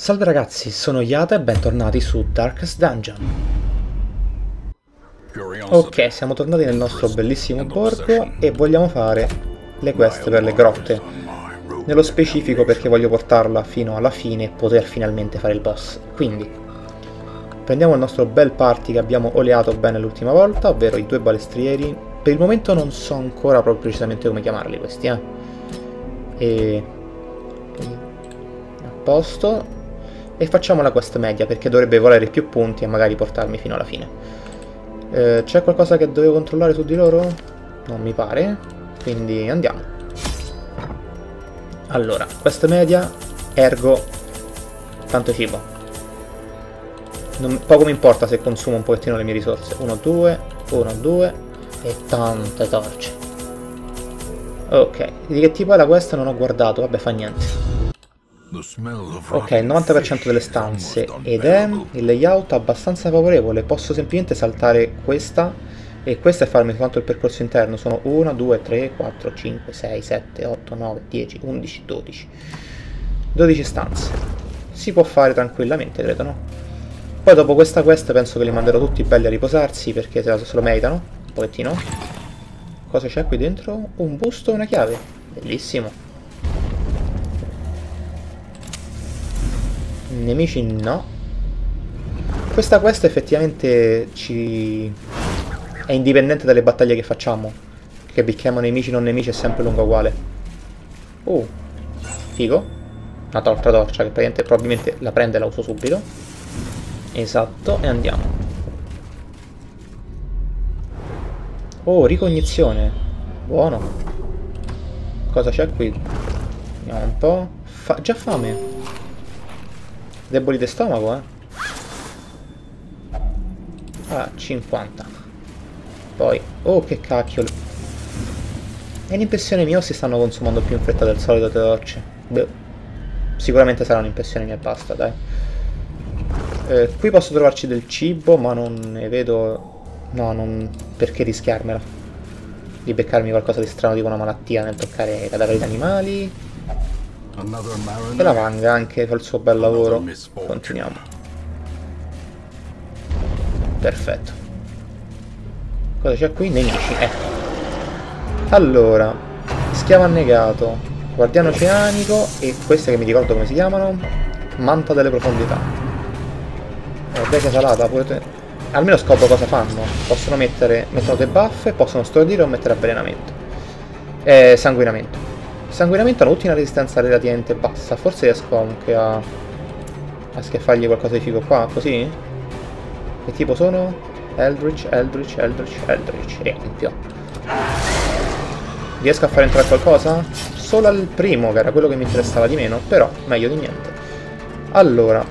Salve ragazzi, sono Yata e bentornati su Darkest Dungeon. Ok, siamo tornati nel nostro bellissimo borgo e vogliamo fare le quest per le grotte. Nello specifico perché voglio portarla fino alla fine e poter finalmente fare il boss. Quindi, prendiamo il nostro bel party che abbiamo oleato bene l'ultima volta, ovvero i due balestrieri. Per il momento non so ancora proprio precisamente come chiamarli questi, eh. E... A posto, e facciamo la quest media perché dovrebbe volare più punti e magari portarmi fino alla fine. Eh, C'è qualcosa che devo controllare su di loro? Non mi pare, quindi andiamo. Allora, quest media, ergo, tanto cibo. Non, poco mi importa se consumo un pochettino le mie risorse. 1, 2, 1, 2 e tante torce. Ok, di che tipo è la quest non ho guardato, vabbè fa niente. Ok, il 90% delle stanze ed è il layout abbastanza favorevole, posso semplicemente saltare questa e questa e farmi soltanto il percorso interno, sono 1, 2, 3, 4, 5, 6, 7, 8, 9, 10, 11, 12 12 stanze. Si può fare tranquillamente, credo, no? Poi dopo questa quest penso che li manderò tutti belli a riposarsi perché se lo meritano, un pochettino. Cosa c'è qui dentro? Un busto e una chiave, bellissimo Nemici no. Questa quest effettivamente ci... è indipendente dalle battaglie che facciamo. Che becchiamo nemici non nemici è sempre lunga uguale. Uh, figo. Una torta torcia che praticamente probabilmente la prende e la uso subito. Esatto, e andiamo. Oh, ricognizione. Buono. Cosa c'è qui? Vediamo un po'. Fa già fame. Deboli di stomaco, eh. Ah, 50. Poi, oh che cacchio. È un'impressione mia o si stanno consumando più in fretta del solito le docce? Beh, sicuramente sarà un'impressione mia basta, dai. Eh, qui posso trovarci del cibo, ma non ne vedo... No, non... perché rischiarmela? Di beccarmi qualcosa di strano, tipo una malattia nel toccare i cadaveri di animali e la Vanga anche fa il suo bel lavoro. Continuiamo. Perfetto. Cosa c'è qui? Nemici, ecco. Allora, schiavo annegato, guardiano oceanico e queste che mi ricordo come si chiamano, manta delle profondità. Guardate salata, potete... Almeno scopro cosa fanno. Possono mettere, mettono debuffe, possono stordire o mettere avvelenamento. Eh, sanguinamento. Sanguinamento hanno tutti una resistenza relativamente bassa. Forse riesco anche a, a schiaffargli qualcosa di figo qua, così? Che tipo sono? Eldritch, Eldritch, Eldritch, Eldritch. Riempio. Riesco a far entrare qualcosa? Solo al primo, che era quello che mi interessava di meno, però meglio di niente. Allora,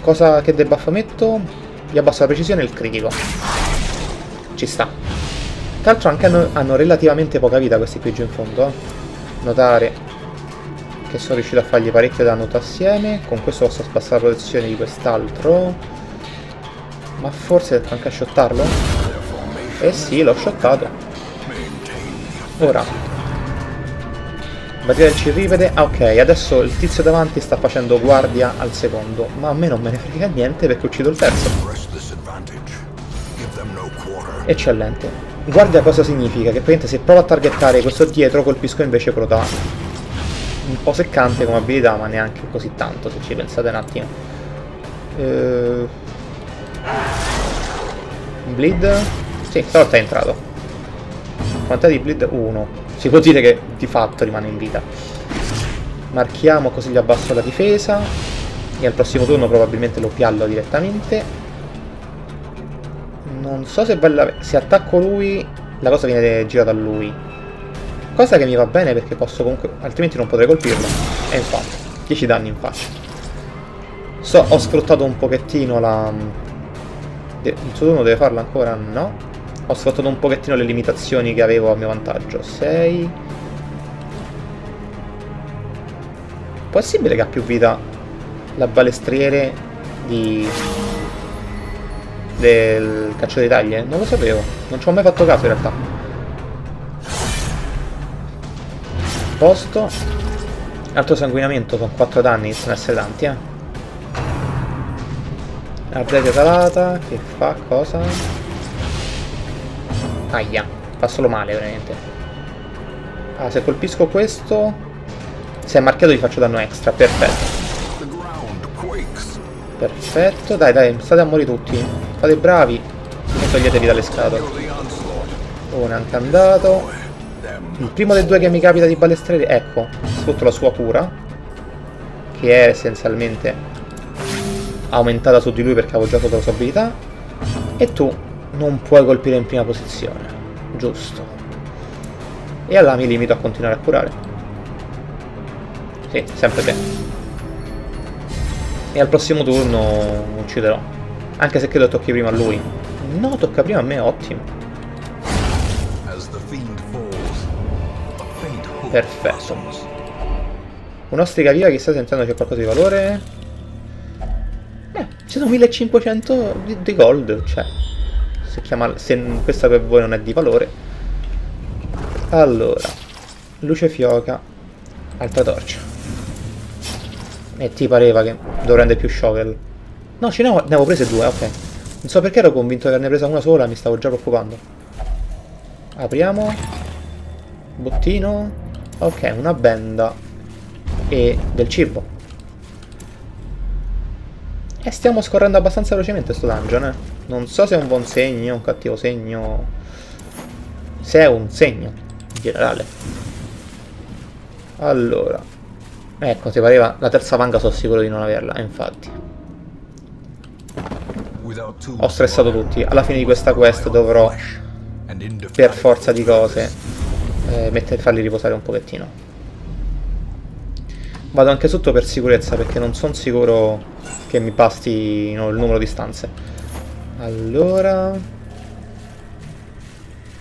cosa che debuff metto? Gli abbasso la precisione e il critico. Ci sta. Tra l'altro anche hanno, hanno relativamente poca vita questi qui giù in fondo, eh notare che sono riuscito a fargli parecchio danno assieme. Con questo posso spassare la protezione di quest'altro. Ma forse devo anche shottarlo? eh sì l'ho shottato. Ora. Barriera del cirripede. Ah ok adesso il tizio davanti sta facendo guardia al secondo. Ma a me non me ne frega niente perché uccido il terzo. Eccellente Guardia cosa significa, che praticamente se provo a targettare questo dietro colpisco invece davanti. Un po' seccante come abilità, ma neanche così tanto se ci pensate un attimo. Uh... Bleed? Sì, stavolta è entrato. Quantità di bleed? 1. Si può dire che di fatto rimane in vita. Marchiamo così gli abbasso la difesa. E al prossimo turno probabilmente lo piallo direttamente. Non so se, bella... se attacco lui la cosa viene girata a lui. Cosa che mi va bene perché posso comunque... altrimenti non potrei colpirlo. E infatti, 10 danni in faccia. So, ho sfruttato un pochettino la... Il suo turno deve farlo ancora? No. Ho sfruttato un pochettino le limitazioni che avevo a mio vantaggio. 6... Possibile che ha più vita la balestriere di del caccio di taglie? Non lo sapevo, non ci ho mai fatto caso in realtà. Posto. Altro sanguinamento con 4 danni, iniziano a essere tanti, eh. Ardesia calata, che fa cosa? Aia, fa solo male veramente. Ah, se colpisco questo... Se è marchiato gli faccio danno extra, perfetto. Perfetto, dai dai, state a morire tutti. Fate bravi e toglietevi dalle scatole. Uno è anche andato. Il primo dei due che mi capita di balestrare, ecco, sotto la sua cura, che è essenzialmente aumentata su di lui perché avevo già sotto la sua abilità, e tu non puoi colpire in prima posizione, giusto. E allora mi limito a continuare a curare. Sì, sempre te. E al prossimo turno ucciderò. Anche se credo tocchi prima a lui. No, tocca prima a me, ottimo. Perfetto. Un'ostrica viva, chissà se entrando c'è qualcosa di valore. Eh, ci sono 1500 di, di gold, cioè. Se, chiama, se questa per voi non è di valore. Allora. Luce fioca. Altra torcia. E ti pareva che dovrei andare più shovel. No, ce ne avevo, prese due, ok. Non so perché ero convinto di averne presa una sola, mi stavo già preoccupando. Apriamo. Bottino. Ok, una benda e del cibo. E stiamo scorrendo abbastanza velocemente sto dungeon, eh. Non so se è un buon segno, un cattivo segno. Se è un segno, in generale. Allora. Ecco, ti pareva la terza manga sono sicuro di non averla, infatti. Ho stressato tutti. Alla fine di questa quest dovrò, per forza di cose, eh, farli riposare un pochettino. Vado anche sotto per sicurezza perché non sono sicuro che mi basti no, il numero di stanze. Allora...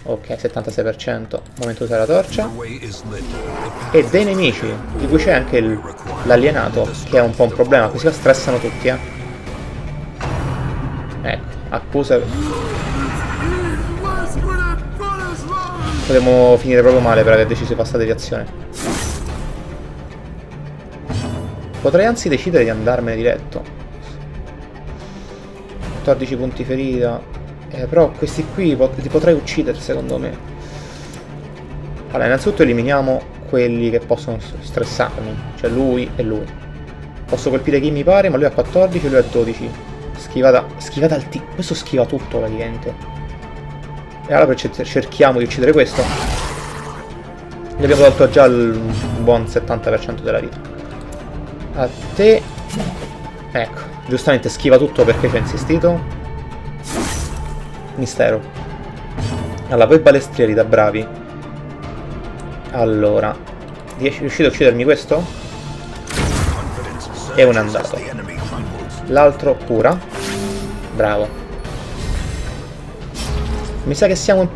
Ok, 76%. Momento di usare la torcia. E dei nemici, di cui c'è anche l'alienato, che è un po' un problema, così stressano tutti, eh. Ecco, accusa Potremmo finire proprio male per aver deciso di passare deviazione. Potrei anzi decidere di andarmene diretto. 14 punti ferita. Eh, però questi qui li potrei uccidere secondo me. Allora, innanzitutto eliminiamo quelli che possono stressarmi. Cioè lui e lui. Posso colpire chi mi pare, ma lui ha 14 e lui ha 12. Schivata, schivata al T. Questo schiva tutto praticamente. E allora cerchiamo di uccidere questo. Gli abbiamo tolto già il buon 70% della vita. A te... Ecco, giustamente schiva tutto perché ci ha insistito. Mistero. Allora, voi balestrieri da bravi. Allora, riuscite a uccidermi questo? E un andato. L'altro cura. Bravo. Mi sa che siamo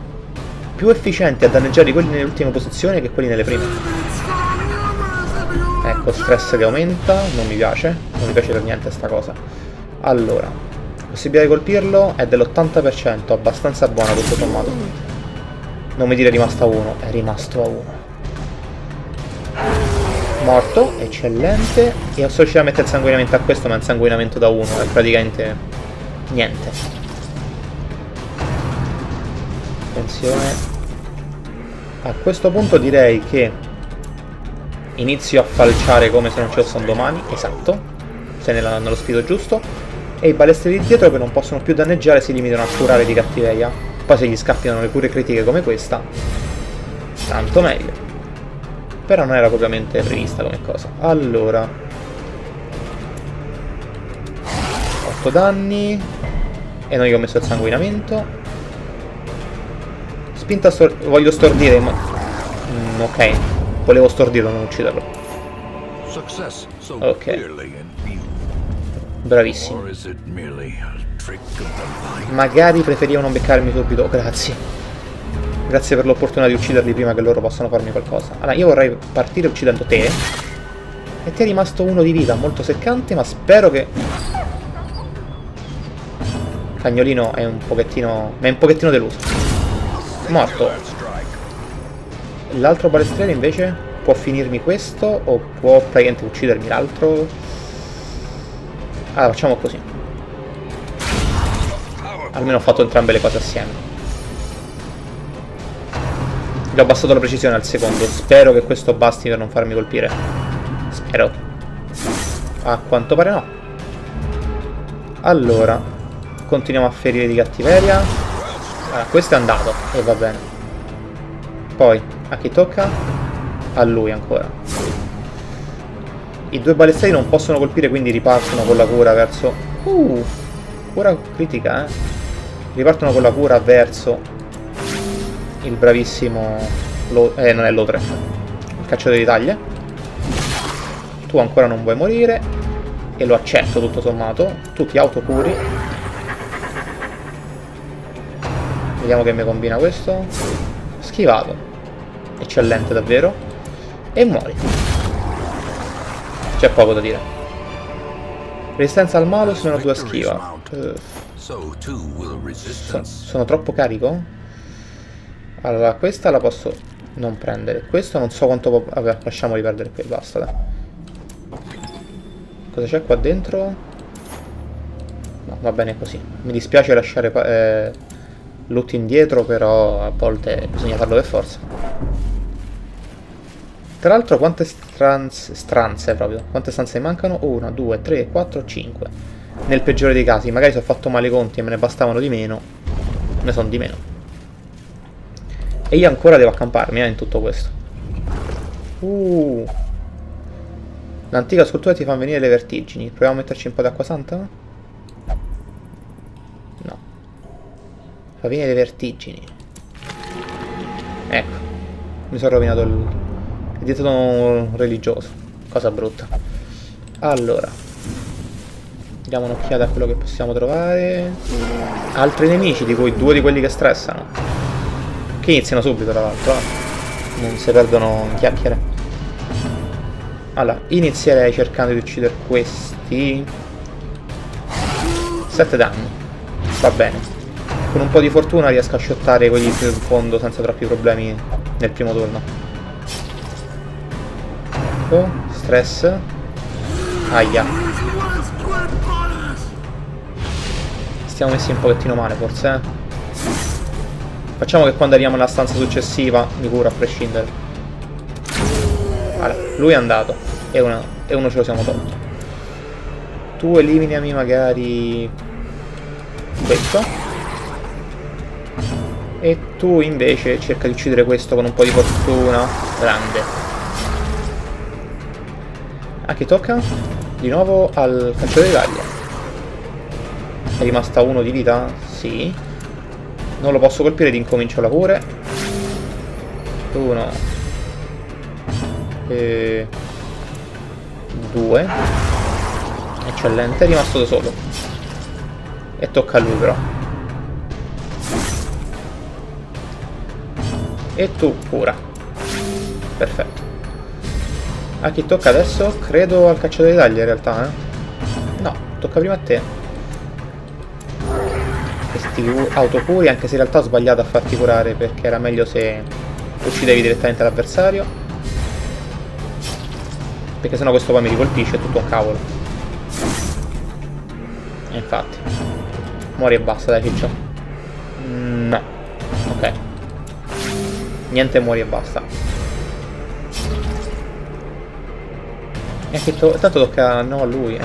più efficienti a danneggiare quelli nelle ultime posizioni che quelli nelle prime. Ecco, stress che aumenta, non mi piace, non mi piace per niente sta cosa. Allora, possibilità di colpirlo è dell'80%, abbastanza buona tutto sommato. Non mi dire è rimasto a 1, è rimasto a 1. Morto, eccellente. E ho solo riuscito a mettere il sanguinamento a questo, ma è un sanguinamento da 1, è praticamente niente. attenzione. A questo punto direi che inizio a falciare come se non ci fosse un domani. Esatto. Sei nella, nello spirito giusto. E i balestri di dietro che non possono più danneggiare si limitano a curare di cattiveria. Poi se gli scappiano le cure critiche come questa tanto meglio. Però non era propriamente prevista come cosa. Allora 8 danni e non gli ho messo il sanguinamento Spinta stor voglio stordire, ma... Mm, ok. Volevo stordirlo, non ucciderlo. Ok. Bravissimo. Magari preferivo non beccarmi subito, grazie. Grazie per l'opportunità di ucciderli prima che loro possano farmi qualcosa. Allora, io vorrei partire uccidendo te. E ti è rimasto uno di vita, molto seccante, ma spero che... Cagnolino è un pochettino... è un pochettino deluso. Morto. L'altro balestriere invece? può finirmi questo o può praticamente uccidermi l'altro. Allora, facciamo così. Almeno ho fatto entrambe le cose assieme. Gli ho abbassato la precisione al secondo. Spero che questo basti per non farmi colpire. Spero. A quanto pare no. Allora. Continuiamo a ferire di cattiveria. Allora, questo è andato. E va bene. Poi, a chi tocca? A lui ancora. I due balestai non possono colpire, quindi ripartono con la cura verso... Uh, cura critica, eh. Ripartono con la cura verso il bravissimo... Lo eh, non è Lotre. Il cacciatore di taglie. Tu ancora non vuoi morire. E lo accetto tutto sommato. Tu ti autocuri. Vediamo che mi combina questo. Schivato. Eccellente davvero. E muori. C'è poco da dire. Resistenza al malus meno 2 schiva. Uh, sono, sono troppo carico? Allora, questa la posso non prendere. Questo non so quanto... Può... Vabbè, lasciamoli perdere qui, basta. Dai. Cosa c'è qua dentro? No, va bene così. Mi dispiace lasciare eh, loot indietro, però a volte bisogna farlo per forza. Tra l'altro quante stranze, stranze proprio, quante stanze mi mancano? 1, 2, 3, 4, 5. Nel peggiore dei casi, magari se ho fatto male i conti e me ne bastavano di meno, ne sono di meno. E io ancora devo accamparmi eh, in tutto questo. Uh. L'antica scultura ti fa venire le vertigini. Proviamo a metterci un po' d'acqua santa? Fa venire le vertigini. Ecco. Mi sono rovinato il... È diventato un religioso. Cosa brutta. Allora. Diamo un'occhiata a quello che possiamo trovare. Altri nemici, di cui due di quelli che stressano. Che iniziano subito tra l'altro, eh. Non si perdono in chiacchiere. Allora, inizierei cercando di uccidere questi. 7 danni. Va bene. Con un po' di fortuna riesco a shottare quelli più in fondo senza troppi problemi nel primo turno. Ecco, stress. Aia. Stiamo messi un pochettino male forse, eh. Facciamo che quando arriviamo nella stanza successiva mi cura a prescindere. Allora, lui è andato. E, una, e uno ce lo siamo tolto. Tu eliminami magari... Questo. E tu invece cerca di uccidere questo con un po' di fortuna. Grande. A chi tocca? Di nuovo al cacciatore d'Italia. È rimasta uno di vita? Sì. Non lo posso colpire ed incomincio la pure. Uno. E... Due. Eccellente, è rimasto da solo. E tocca a lui però. E tu cura. Perfetto. A chi tocca adesso? Credo al cacciatore di taglia in realtà, eh? No, tocca prima a te questi autocuri, anche se in realtà ho sbagliato a farti curare perché era meglio se uccidevi direttamente l'avversario. Perché sennò questo poi mi ricolpisce, è tutto un cavolo. E infatti. Muori e basta, dai ciccio. Niente muori e basta. E che to tanto tocca... no a lui, eh.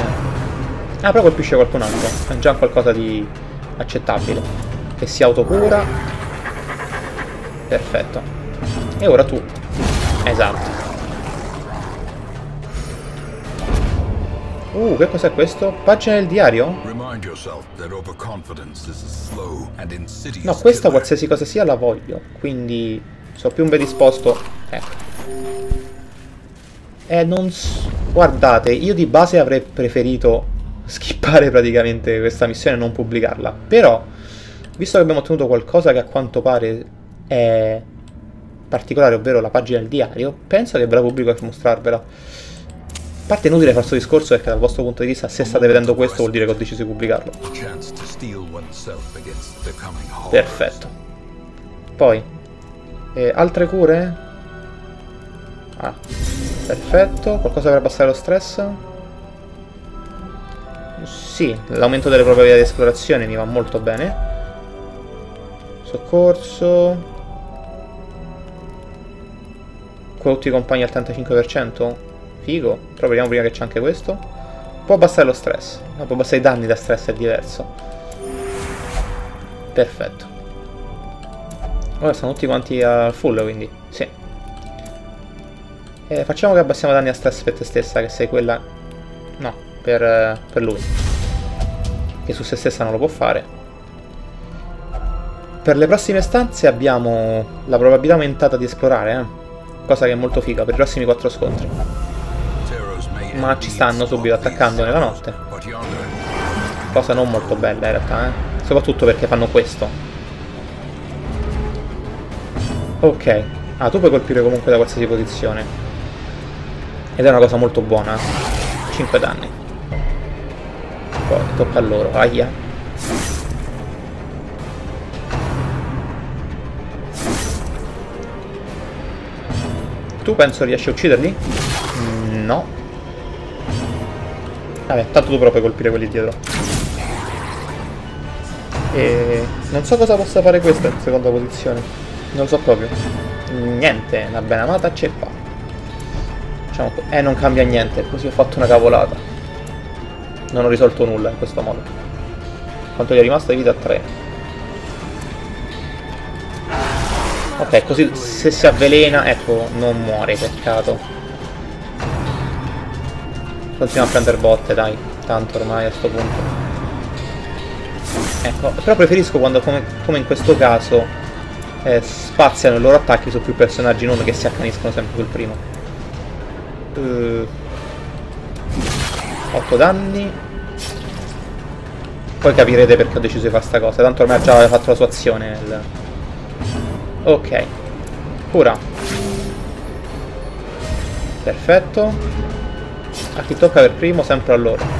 Ah, però colpisce qualcun altro. È già qualcosa di accettabile. Che si autocura. Perfetto. E ora tu. Esatto. Uh, che cos'è questo? Pagina del diario? No, questa qualsiasi cosa sia la voglio, quindi sono più predisposto... Ecco. Eh, non... Guardate, io di base avrei preferito skippare praticamente questa missione e non pubblicarla. Però, visto che abbiamo ottenuto qualcosa che a quanto pare è particolare, ovvero la pagina del diario, penso che ve la pubblico per mostrarvela. A parte inutile fare questo discorso perché dal vostro punto di vista se state vedendo questo vuol dire che ho deciso di pubblicarlo. Perfetto. Poi, eh, altre cure? Ah, perfetto. Qualcosa per abbassare lo stress? Sì, l'aumento delle probabilità di esplorazione mi va molto bene. Soccorso. Tutti i compagni al 35%? Figo. Però vediamo prima che c'è anche questo. Può abbassare lo stress. Può abbassare i danni da stress, è diverso. Perfetto. Ora sono tutti quanti al full, quindi. Sì. E facciamo che abbassiamo danni a stress stessa, che sei quella... No, per, per lui. Che su se stessa non lo può fare. Per le prossime stanze abbiamo la probabilità aumentata di esplorare, eh? Cosa che è molto figa per i prossimi quattro scontri. Ma ci stanno subito attaccando nella notte. Cosa non molto bella in realtà, eh? Soprattutto perché fanno questo. Ok. Ah, tu puoi colpire comunque da qualsiasi posizione. Ed è una cosa molto buona. 5 danni. Poi tocca a loro. Aia. Tu penso riesci a ucciderli? No. Vabbè, tanto tu però puoi colpire quelli dietro. E non so cosa possa fare questa in seconda posizione. Non so proprio. Niente, una ben amata ceppa. Facciamo... Eh, non cambia niente, così ho fatto una cavolata. Non ho risolto nulla in questo modo. Quanto gli è rimasto di vita? 3. Ok, così se si avvelena, ecco, non muore, peccato. Continua a prendere botte, dai. Tanto ormai a sto punto. Ecco, però preferisco quando, come, come in questo caso, eh, spaziano i loro attacchi su più personaggi, non che si accaniscono sempre sul primo. 8 danni. Poi capirete perché ho deciso di fare sta cosa tanto ormai già aveva fatto la sua azione nel... ok. Cura perfetto. A chi tocca per primo sempre a loro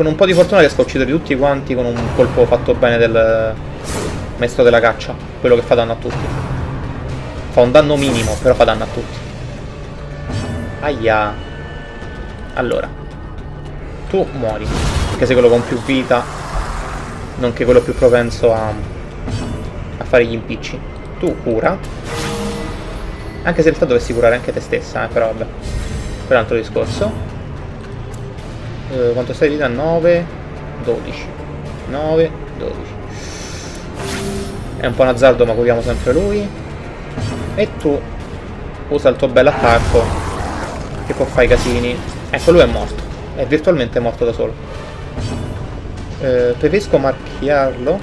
con un po' di fortuna riesco a uccidere tutti quanti con un colpo fatto bene del maestro della caccia quello che fa danno a tutti Fa un danno minimo, però fa danno a tutti. Aia. Allora. Tu muori. Perché sei quello con più vita. Nonché quello più propenso a, a fare gli impicci. Tu cura. Anche se in realtà dovessi curare anche te stessa, eh, però vabbè. Per altro discorso. Eh, quanto stai di vita? 9, 12. 9, 12. È un po' un azzardo ma curiamo sempre lui. E tu usa il tuo bel attacco che può fare i casini. Ecco, lui è morto. È virtualmente morto da solo. Eh, preferisco marchiarlo.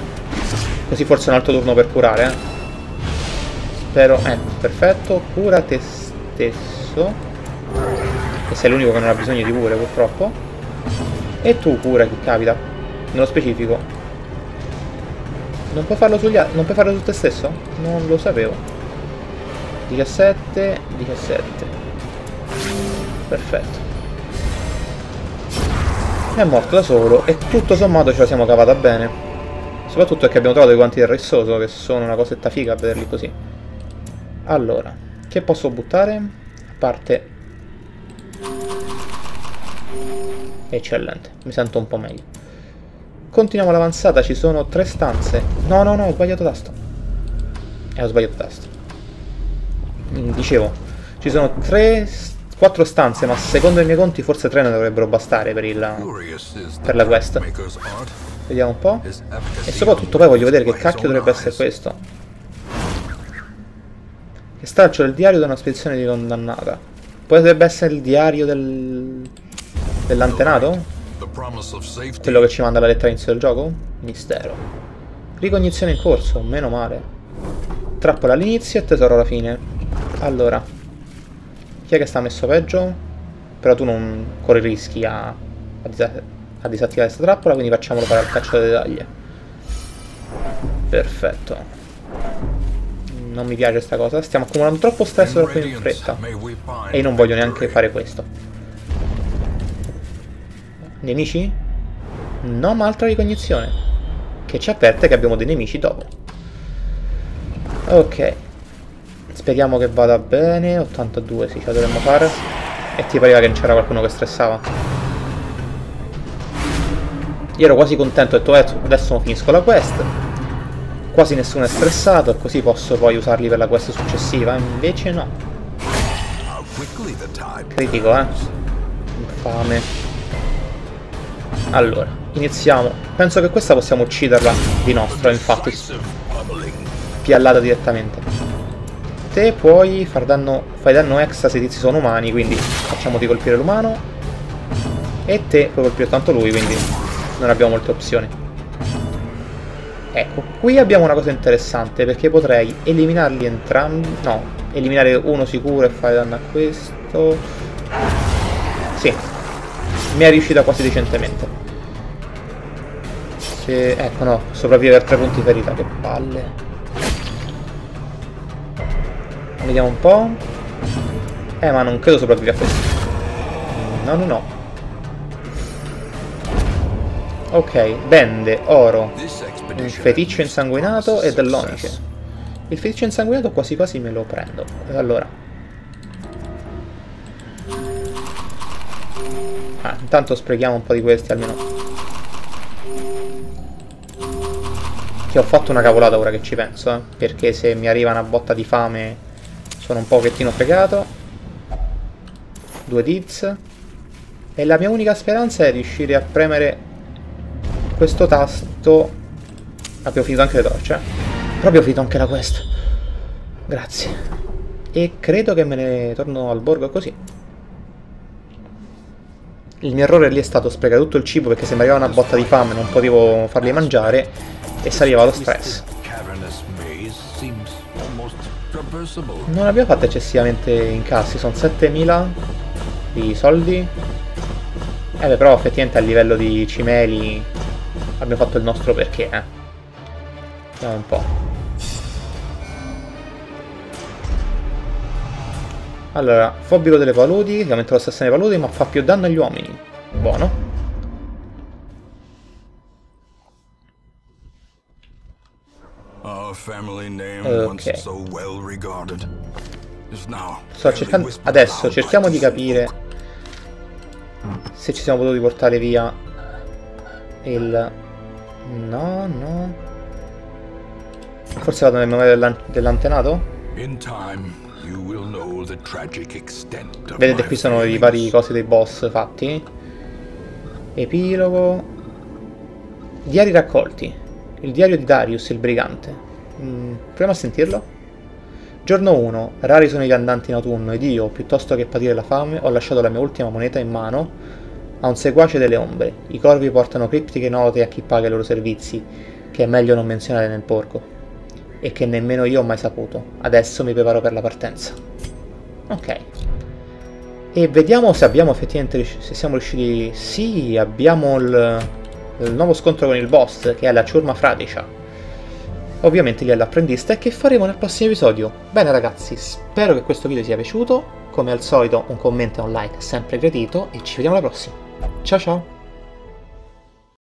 Così forse un altro turno per curare, eh. Spero... Eh, perfetto. Cura te stesso. Che sei l'unico che non ha bisogno di cure, purtroppo. E tu cura chi capita. Nello specifico. Non puoi farlo sugli altri? Non puoi farlo su te stesso? Non lo sapevo. 17, 17. Perfetto. È morto da solo e tutto sommato ce la siamo cavata bene. Soprattutto perché abbiamo trovato i guanti del rissoso che sono una cosetta figa a vederli così. Allora, che posso buttare? A parte... Eccellente, mi sento un po' meglio. Continuiamo l'avanzata, ci sono tre stanze. No, no, no, ho sbagliato tasto. E eh, ho sbagliato tasto. Mm, dicevo, ci sono tre, quattro stanze, ma secondo i miei conti forse tre ne dovrebbero bastare per, il, per la quest. Vediamo un po'. E soprattutto poi voglio vedere che cacchio dovrebbe essere questo. Che straccio del diario da una spedizione di condannata. Potrebbe essere il diario del... dell'antenato? Quello che ci manda la lettera all'inizio del gioco? Mistero. Ricognizione in corso, meno male. Trappola all'inizio e tesoro alla fine. Allora, chi è che sta messo peggio? Però tu non corri rischi a, a, dis a disattivare questa trappola, quindi facciamolo fare al caccia delle taglie. Perfetto. Non mi piace questa cosa. Stiamo accumulando troppo stress troppo in fretta. E io non voglio neanche fare questo. Nemici? No, ma altra ricognizione. Che ci avverte che abbiamo dei nemici dopo. Ok. Speriamo che vada bene. 82, sì, ce la dovremmo fare. E ti pareva che c'era qualcuno che stressava. Io ero quasi contento, ho detto eh, adesso finisco la quest. Quasi nessuno è stressato e così posso poi usarli per la quest successiva. Invece no. Critico, eh. Infame. Allora, iniziamo. Penso che questa possiamo ucciderla di nostro, infatti. Piallata direttamente. Te puoi far danno, fai danno extra se i tizi sono umani, quindi facciamo di colpire l'umano. E te puoi colpire tanto lui, quindi non abbiamo molte opzioni. Ecco, qui abbiamo una cosa interessante perché potrei eliminarli entrambi, no, eliminare uno sicuro e fare danno a questo. Sì, mi è riuscita quasi decentemente. Se... Ecco no, sopravvive per tre punti ferita, che palle. Vediamo un po'. Eh, ma non credo sopravviva a questo. No, no, no. Ok, bende, oro, un feticcio insanguinato e dell'onice. Il feticcio insanguinato quasi quasi me lo prendo. Allora. Ah, intanto sprechiamo un po' di questi almeno. Che ho fatto una cavolata ora che ci penso, eh. Perché se mi arriva una botta di fame sono un pochettino fregato. Due diz. E la mia unica speranza è riuscire a premere questo tasto abbiamo finito anche le torce eh? però abbiamo finito anche la quest grazie e credo che me ne torno al borgo così il mio errore lì è stato sprecare tutto il cibo perché se mi arrivava una botta di fame non potevo farli mangiare e saliva lo stress non abbiamo fatto eccessivamente incassi sono 7000 di soldi eh beh, però effettivamente a livello di cimeli abbiamo fatto il nostro perché, eh. Vediamo un po'. Allora, fobico delle paludi, che aumenta l'assassino dei paludi, ma fa più danno agli uomini. Buono. Ok. Sto cercando... Adesso cerchiamo di capire se ci siamo potuti portare via il No, no. Forse vado nel nome dell'antenato? Vedete qui sono i vari cosi dei boss fatti. Epilogo. Diari raccolti. Il diario di Darius, il brigante. Mm, proviamo a sentirlo. Giorno 1. Rari sono i viandanti in autunno ed io, piuttosto che patire la fame, ho lasciato la mia ultima moneta in mano a un seguace delle ombre. I corvi portano criptiche note a chi paga i loro servizi, che è meglio non menzionare nel porco. E che nemmeno io ho mai saputo. Adesso mi preparo per la partenza. Ok. E vediamo se abbiamo effettivamente se siamo riusciti... Sì, abbiamo il, il nuovo scontro con il boss, che è la ciurma fradicia. Ovviamente lì è l'apprendista e che faremo nel prossimo episodio. Bene ragazzi, spero che questo video sia piaciuto. Come al solito un commento e un like sempre gradito e ci vediamo alla prossima. Ciao ciao!